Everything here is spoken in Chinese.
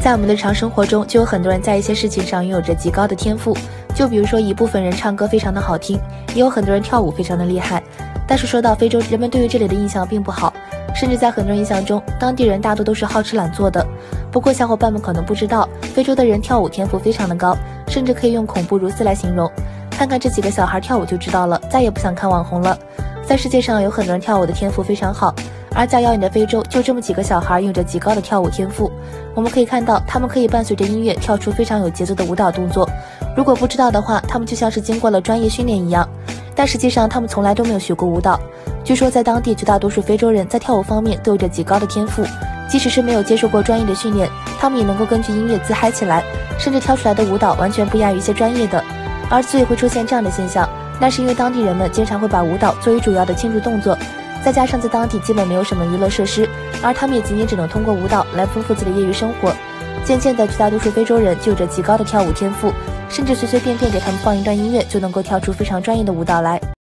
在我们的日常生活中，就有很多人在一些事情上拥有着极高的天赋。就比如说，一部分人唱歌非常的好听，也有很多人跳舞非常的厉害。但是说到非洲，人们对于这里的印象并不好，甚至在很多人印象中，当地人大多都是好吃懒做的。不过小伙伴们可能不知道，非洲的人跳舞天赋非常的高，甚至可以用恐怖如斯来形容。看看这几个小孩跳舞就知道了，再也不想看网红了。在世界上有很多人跳舞的天赋非常好。而在遥远的非洲，就这么几个小孩，有着极高的跳舞天赋。我们可以看到，他们可以伴随着音乐跳出非常有节奏的舞蹈动作。如果不知道的话，他们就像是经过了专业训练一样。但实际上，他们从来都没有学过舞蹈。据说，在当地绝大多数非洲人在跳舞方面都有着极高的天赋，即使是没有接受过专业的训练，他们也能够根据音乐自嗨起来，甚至跳出来的舞蹈完全不亚于一些专业的。而之所以会出现这样的现象，那是因为当地人们经常会把舞蹈作为主要的庆祝动作。再加上在当地基本没有什么娱乐设施，而他们也仅仅只能通过舞蹈来丰富自己的业余生活。渐渐的，绝大多数非洲人就有着极高的跳舞天赋，甚至随随便便给他们放一段音乐，就能够跳出非常专业的舞蹈来。